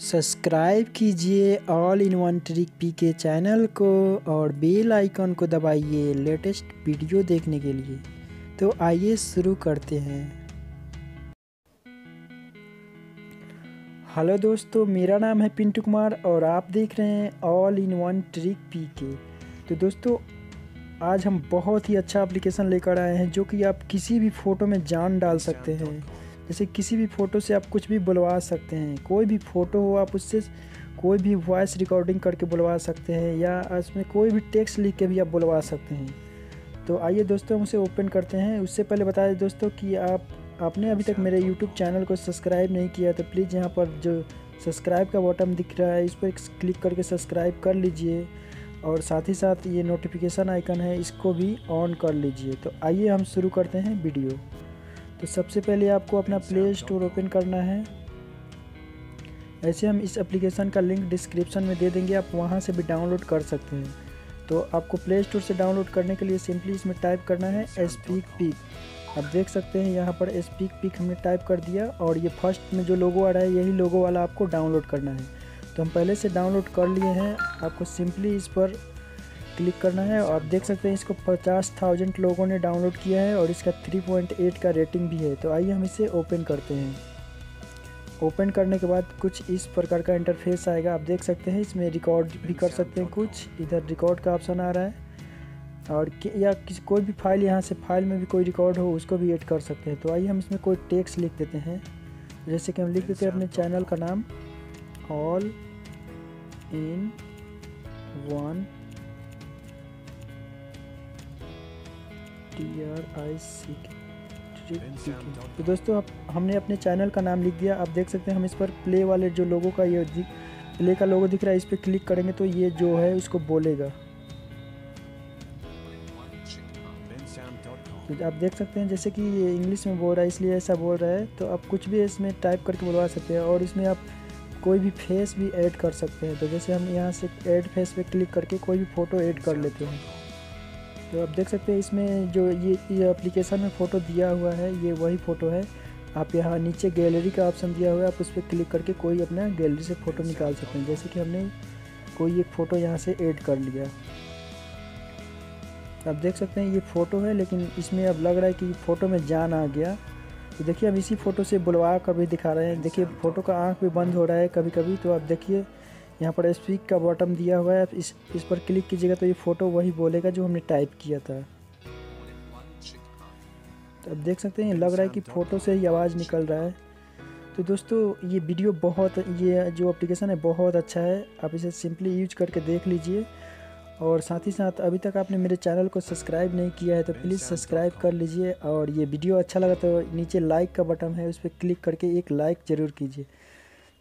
Subscribe कीजिए all in one trick P K channel को और बेल आइकन को दबाइए लेटेस्ट वीडियो देखने के लिए। तो आइए शुरू करते हैं। हेलो दोस्तों, मेरा नाम है पिंटू कुमार और आप देख रहे हैं all in one trick P K तो दोस्तों, आज हम बहुत ही अच्छा एप्लीकेशन लेकर आए हैं जो कि आप किसी भी फ़ोटो में जान डाल सकते हैं। जैसे किसी भी फ़ोटो से आप कुछ भी बुलवा सकते हैं। कोई भी फ़ोटो हो, आप उससे कोई भी वॉइस रिकॉर्डिंग करके बुलवा सकते हैं या उसमें कोई भी टेक्स्ट लिख के भी आप बुलवा सकते हैं। तो आइए दोस्तों, हम उसे ओपन करते हैं। उससे पहले बता दें दोस्तों कि आप, आपने अभी तक मेरे यूट्यूब चैनल को सब्सक्राइब नहीं किया तो प्लीज़ यहाँ पर जो सब्सक्राइब का बटन दिख रहा है, इस पर क्लिक करके सब्सक्राइब कर लीजिए और साथ ही साथ ये नोटिफिकेशन आइकन है, इसको भी ऑन कर लीजिए। तो आइए हम शुरू करते हैं वीडियो। तो सबसे पहले आपको अपना प्ले स्टोर ओपन करना है। ऐसे हम इस एप्लीकेशन का लिंक डिस्क्रिप्शन में दे देंगे आप वहाँ से भी डाउनलोड कर सकते हैं। तो आपको प्ले स्टोर से डाउनलोड करने के लिए सिंपली इसमें टाइप करना है स्पीक पिक आप देख सकते हैं यहाँ पर स्पीक पिक हमने टाइप कर दिया और ये फ़र्स्ट में जो लोगो आ रहा है यही लोगो वाला आपको डाउनलोड करना है। तो हम पहले से डाउनलोड कर लिए हैं आपको सिंपली इस पर क्लिक करना है आप देख सकते हैं इसको पचास थाउज़ेंड लोगों ने डाउनलोड किया है और इसका 3.8 का रेटिंग भी है। तो आइए हम इसे ओपन करते हैं। ओपन करने के बाद कुछ इस प्रकार का इंटरफेस आएगा। आप देख सकते हैं इसमें रिकॉर्ड भी कर सकते हैं कुछ। इधर रिकॉर्ड का ऑप्शन आ रहा है। और या किसी कोई भी फ़ाइल यहाँ से फ़ाइल में भी कोई रिकॉर्ड हो, उसको भी ऐड कर सकते हैं। तो आइए हम इसमें कोई टेक्स्ट लिख देते हैं। जैसे कि हम लिख देते हैं अपने चैनल का नाम। All in one T R I C K तो दोस्तों आप हमने अपने चैनल का नाम लिख दिया। आप देख सकते हैं हम इस पर प्ले वाले जो लोगों का ये प्ले का लोगो दिख रहा है इस पर क्लिक करेंगे तो ये जो है उसको बोलेगा। तो आप देख सकते हैं जैसे कि ये इंग्लिश में बोल रहा है इसलिए ऐसा बोल रहा है। तो आप कुछ भी इसमें टाइप करके बुलवा सकते हैं और इसमें आप कोई भी फेस भी ऐड कर सकते हैं। तो जैसे हम यहाँ से ऐड फेस पे क्लिक करके कोई भी फ़ोटो ऐड कर लेते हैं। तो आप देख सकते हैं इसमें जो ये ये एप्लीकेशन में फ़ोटो दिया हुआ है, ये वही फ़ोटो है। आप यहाँ नीचे गैलरी का ऑप्शन दिया हुआ है, आप उस पर क्लिक करके कोई अपना गैलरी से फ़ोटो निकाल सकते हैं। जैसे कि हमने कोई एक फ़ोटो यहाँ से ऐड कर लिया। आप देख सकते हैं ये फ़ोटो है, लेकिन इसमें अब लग रहा है कि फ़ोटो में जान आ गया। तो देखिए, हम इसी फ़ोटो से बुलवा कर भी दिखा रहे हैं। देखिए फ़ोटो का आँख भी बंद हो रहा है कभी कभी तो आप देखिए यहाँ पर स्पीक का बटन दिया हुआ है। इस इस पर क्लिक कीजिएगा तो ये फ़ोटो वही बोलेगा जो हमने टाइप किया था। तो अब देख सकते हैं, लग रहा है कि फ़ोटो से ही आवाज़ निकल रहा है। तो दोस्तों, ये वीडियो बहुत, ये जो एप्लीकेशन है, बहुत अच्छा है। आप इसे सिंपली यूज़ करके देख लीजिए। और साथ ही साथ, अभी तक आपने मेरे चैनल को सब्सक्राइब नहीं किया है तो प्लीज़ सब्सक्राइब कर लीजिए। और ये वीडियो अच्छा लगा तो नीचे लाइक का बटन है, उस पर क्लिक करके एक लाइक ज़रूर कीजिए।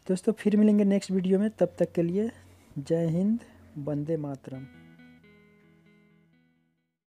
दोस्तों फिर मिलेंगे नेक्स्ट वीडियो में। तब तक के लिए जय हिंद वंदे मातरम।